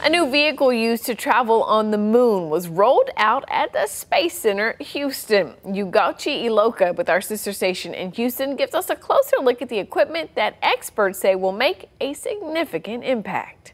A new vehicle used to travel on the moon was rolled out at the Space Center, Houston. Ugochi Iloka with our sister station in Houston gives us a closer look at the equipment that experts say will make a significant impact.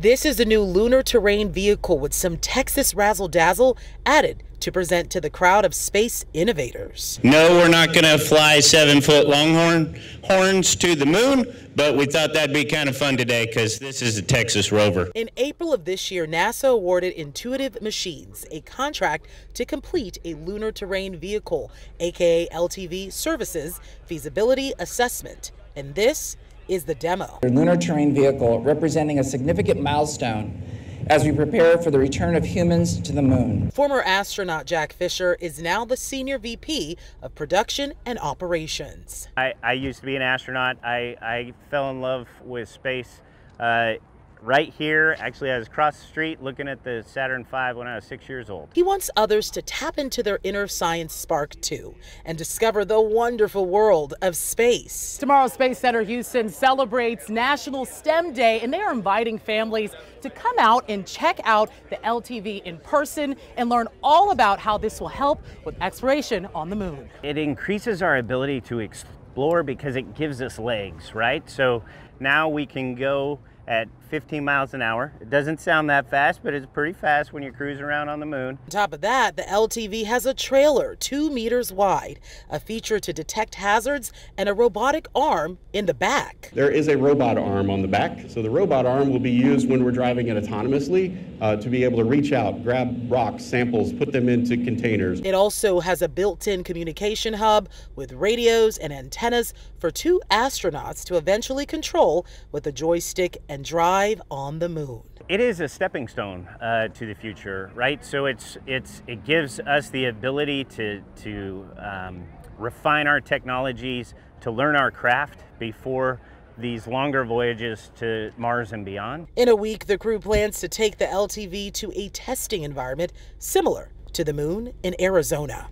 This is a new lunar terrain vehicle with some Texas razzle dazzle added to present to the crowd of space innovators. No, we're not going to fly seven foot longhorn horns to the moon, but we thought that'd be kind of fun today because this is a Texas rover. In April of this year, NASA awarded Intuitive Machines a contract to complete a lunar terrain vehicle, aka LTV services feasibility assessment. And this is the demo. A lunar terrain vehicle representing a significant milestone as we prepare for the return of humans to the moon. Former astronaut Jack Fischer is now the Senior VP of Production and Operations. I, I used to be an astronaut. I, I fell in love with space uh, right here. Actually, I was across the street looking at the Saturn V when I was six years old. He wants others to tap into their inner science spark too and discover the wonderful world of space. Tomorrow, Space Center Houston celebrates National STEM Day, and they are inviting families to come out and check out the LTV in person and learn all about how this will help with exploration on the moon. It increases our ability to explore because it gives us legs, right? So now we can go at 15 miles an hour. It doesn't sound that fast, but it's pretty fast when you're cruising around on the moon. On top of that, the LTV has a trailer two meters wide, a feature to detect hazards, and a robotic arm in the back. There is a robot arm on the back, so the robot arm will be used when we're driving it autonomously uh, to be able to reach out, grab rocks, samples, put them into containers. It also has a built-in communication hub with radios and antennas for two astronauts to eventually control with a joystick and drive on the moon. It is a stepping stone uh, to the future, right? So it's it's it gives us the ability to to um, refine our technologies, to learn our craft before these longer voyages to Mars and beyond. In a week, the crew plans to take the LTV to a testing environment similar to the moon in Arizona.